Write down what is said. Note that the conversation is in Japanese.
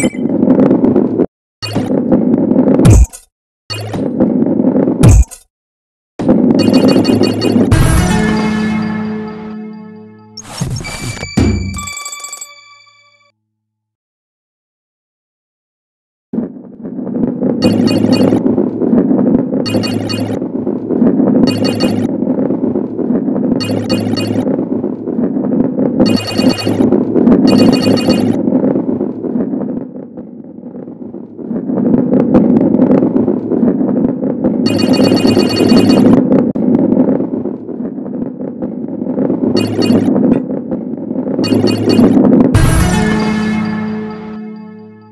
you you